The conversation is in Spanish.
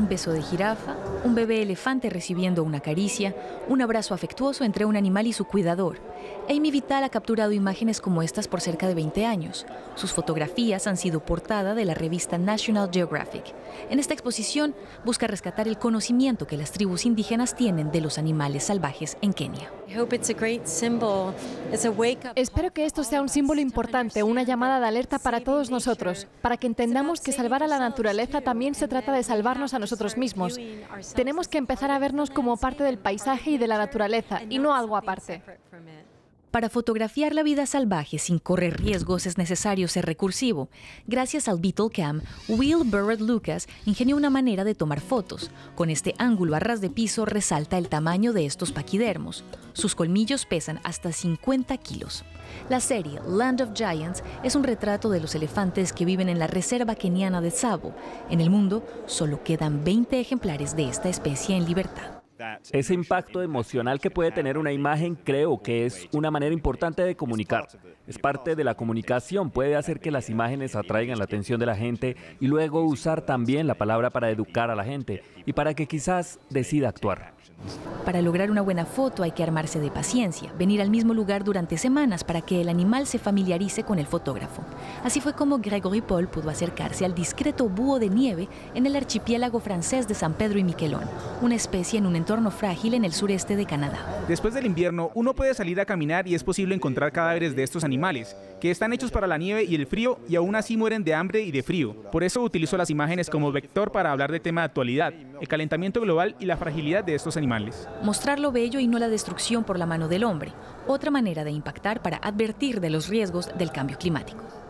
un beso de jirafa, un bebé elefante recibiendo una caricia, un abrazo afectuoso entre un animal y su cuidador. Amy Vital ha capturado imágenes como estas por cerca de 20 años. Sus fotografías han sido portada de la revista National Geographic. En esta exposición busca rescatar el conocimiento que las tribus indígenas tienen de los animales salvajes en Kenia. Espero que esto sea un símbolo importante, una llamada de alerta para todos nosotros, para que entendamos que salvar a la naturaleza también se trata de salvarnos a nosotros mismos. Tenemos que empezar a vernos como parte del paisaje y de la naturaleza y no algo aparte. Para fotografiar la vida salvaje sin correr riesgos es necesario ser recursivo. Gracias al Beetle Cam, Will Burrett Lucas ingenió una manera de tomar fotos. Con este ángulo a ras de piso resalta el tamaño de estos paquidermos. Sus colmillos pesan hasta 50 kilos. La serie Land of Giants es un retrato de los elefantes que viven en la reserva keniana de Tsavo. En el mundo solo quedan 20 ejemplares de esta especie en libertad. Ese impacto emocional que puede tener una imagen creo que es una manera importante de comunicar. Es parte de la comunicación, puede hacer que las imágenes atraigan la atención de la gente y luego usar también la palabra para educar a la gente y para que quizás decida actuar. Para lograr una buena foto hay que armarse de paciencia, venir al mismo lugar durante semanas para que el animal se familiarice con el fotógrafo. Así fue como Gregory Paul pudo acercarse al discreto búho de nieve en el archipiélago francés de San Pedro y Miquelón, una especie en un entorno frágil en el sureste de Canadá. Después del invierno, uno puede salir a caminar y es posible encontrar cadáveres de estos animales, que están hechos para la nieve y el frío y aún así mueren de hambre y de frío. Por eso utilizo las imágenes como vector para hablar de tema de actualidad, el calentamiento global y la fragilidad de estos animales. Mostrar lo bello y no la destrucción por la mano del hombre, otra manera de impactar para advertir de los riesgos del cambio climático.